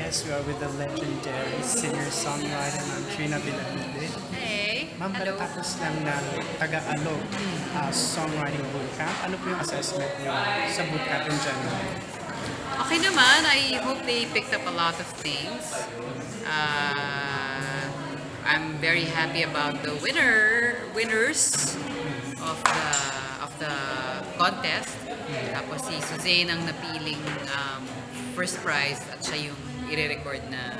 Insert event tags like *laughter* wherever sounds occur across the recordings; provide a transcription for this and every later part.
Yes, we are with the legendary singer-songwriter, Ma'am Trina Villamide. Hey, Ma'am, tapos lang ng Taga-Alog uh, Songwriting Bootcamp. Ano po yung assessment niyo sa bootcamp in general? Okay naman, I hope they picked up a lot of things. Uh, I'm very happy about the winner winners of the of the contest. Tapos si Suzanne ang napiling um, first prize at siya yung i-record na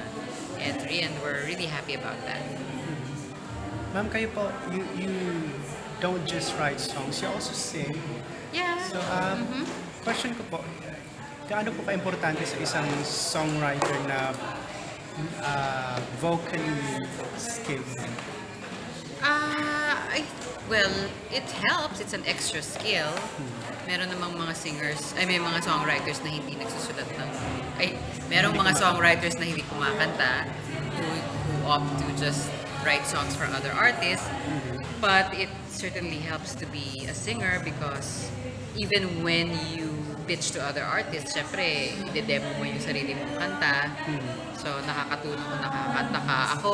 entry and we're really happy about that. Ma'am, kayo po, you, you don't just write songs, you also sing. Yeah. So, um, question ko po, gaano po ka-importante sa isang songwriter na uh, vocally skilled? Ah, I, well, it helps. It's an extra skill. Meron namang mga singers, ay may mga songwriters na hindi nagsusulat ng, ay, merong mga songwriters na hindi kumakanta who, who opt to just write songs for other artists. But it certainly helps to be a singer because even when you pitch to other artists, syempre, ide-demo mo yung sarili mong kanta. So, nakakatulong kung nakakanta ka. Ako,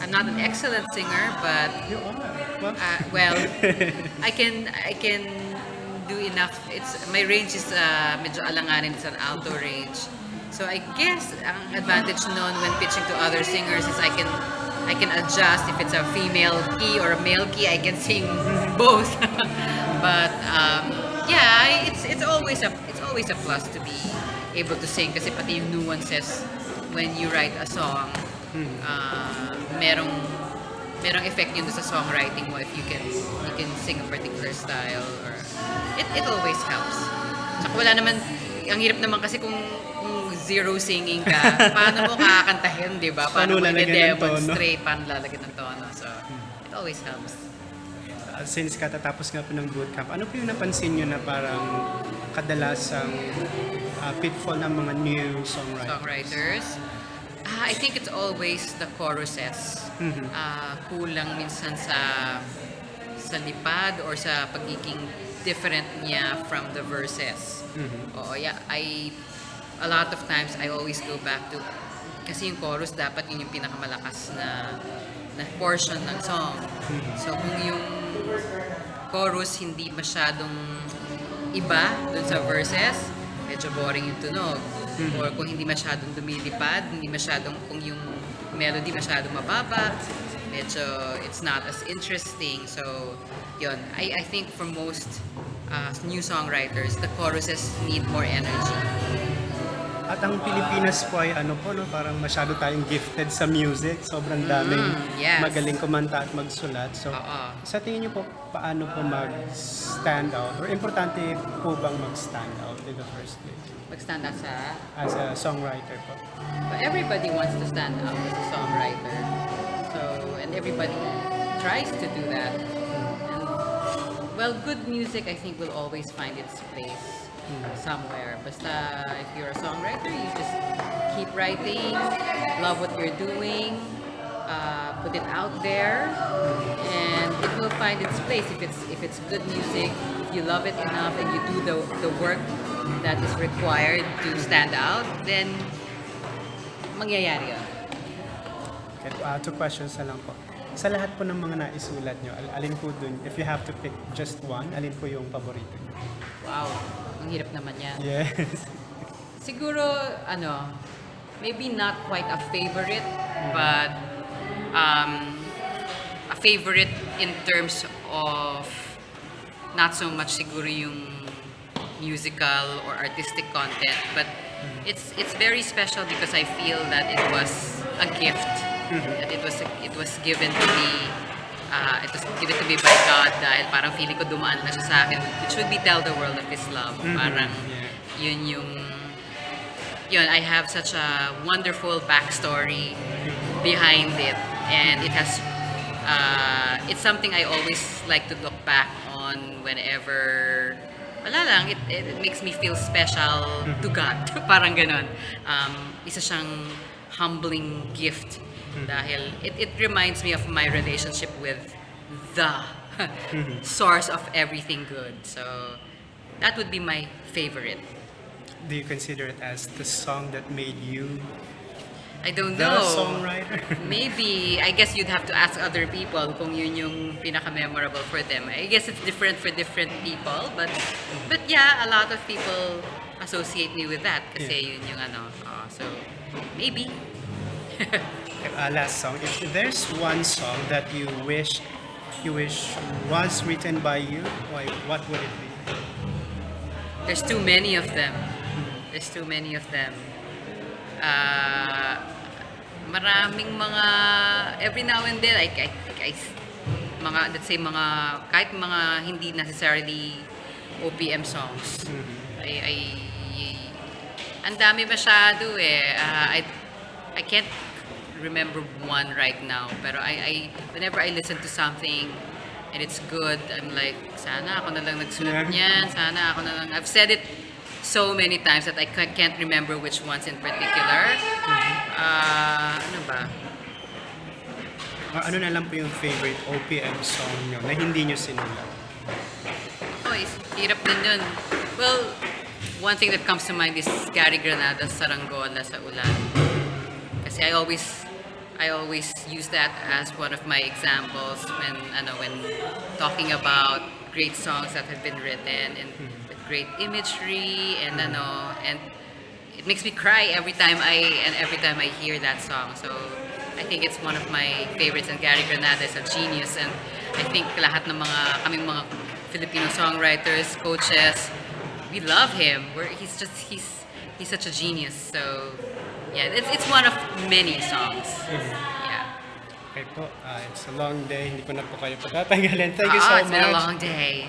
I'm not an excellent singer, but Well, uh, well, *laughs* I can I can do enough. It's my range is uh, medyo alanganin it's an alto range. So I guess ang advantage noon when pitching to other singers is I can I can adjust if it's a female key or a male key. I can sing *laughs* both. *laughs* but um, yeah, it's it's always a it's always a plus to be able to sing kasi pati yung nuances when you write a song, uh, merong merong effect yun sa songwriting mo if you can you can sing a particular style or it it always helps. Saka wala naman ang hirap naman kasi kung kung zero singing ka, *laughs* paano mo kakakantahin, 'di ba? Paano Paano mo i-demonstrate, paano lalagyan ng tono. So, it always helps. uh, since katatapos nga po ng bootcamp, ano po yung napansin nyo na parang kadalasang uh, pitfall ng mga new songwriters? songwriters. Ah, I think it's always the choruses. Mhm. Ah, kulang minsan sa sa lipad or sa pagiging different niya from the verses. Mhm. Oo, yeah, I a lot of times I always go back to kasi yung chorus dapat yun yung pinakamalakas na na portion ng song. So kung yung chorus hindi masyadong iba dun sa verses, medyo boring yung tunog. Or kung hindi masyadong dumilipad, hindi masyadong, kung yung melody masyadong mababa, medyo it's not as interesting. So, yun. I, I think for most uh, new songwriters, the choruses need more energy. At ang Pilipinas po ay ano po, no, parang masyado tayong gifted sa music. Sobrang daming Mm, yes. magaling kumanta at magsulat. So, Oo. sa tingin niyo po, paano po mag-stand out? Or importante po bang mag-stand out in the first place? Mag-stand out sa... As a songwriter po. But everybody wants to stand out as a songwriter. So, and everybody tries to do that. And, well, good music, I think, will always find its place somewhere. Basta, if you're a songwriter, you just keep writing, love what you're doing, uh, put it out there, and it will find its place. If it's if it's good music, if you love it enough, and you do the the work that is required to stand out, then mangyayari yun. Okay, uh, two questions na lang po. Sa lahat po ng mga naisulat nyo, al- alin po dun, if you have to pick just one, alin po yung paborito nyo? Wow, ang hirap naman yan. Yes. *laughs* Siguro, ano, maybe not quite a favorite, but um, a favorite in terms of not so much siguro yung musical or artistic content, but it's it's very special because I feel that it was a gift, that it was it was given to me uh, it was given to me by God dahil parang feeling ko dumaan na siya sa akin which would be tell the world of His love. Parang Yeah. yun yung yun, I have such a wonderful backstory behind it and it has uh, it's something I always like to look back on whenever wala lang, it, it, it makes me feel special to God. *laughs* Parang ganon. Um, isa siyang humbling gift dahil it, it reminds me of my relationship with the *laughs* source of everything good. So that would be my favorite. Do you consider it as the song that made you I don't The know. songwriter? *laughs* Maybe, I guess you'd have to ask other people kung yun yung pinaka-memorable for them. I guess it's different for different people, but but yeah, a lot of people associate me with that kasi yun yung ano. oh, so, maybe. *laughs* uh, last song. If there's one song that you wish you wish was written by you, why, what would it be? There's too many of them. There's too many of them. Uh, maraming mga every now and then I, I, I mga let's say mga kahit mga hindi necessarily OPM songs. I, I ang dami masyado eh. Uh, I I can't remember one right now pero I, I whenever I listen to something and it's good I'm like sana ako na lang nagsulat niyan sana ako na lang I've said it so many times that I ca- can't remember which ones in particular Ah, ano ba Or ano na lang po yung favorite OPM song nyo na hindi nyo sinulat? Oh, hirap din yun. Well, one thing that comes to mind is Gary Granada's Saranggola sa Ulan. Kasi I always I always use that as one of my examples when ano when talking about great songs that have been written and hmm. with great imagery and ano and it makes me cry every time I and every time I hear that song. So I think it's one of my favorites and Gary Granada is a genius and I think lahat ng mga kaming mga Filipino songwriters, coaches, we love him. We're, he's just he's he's such a genius. So yeah, it's it's one of many songs. Yeah. Okay po, ah, it's a long day. Hindi ko na po kayo patatagalin. Thank you Ah, so it's been a much. long day.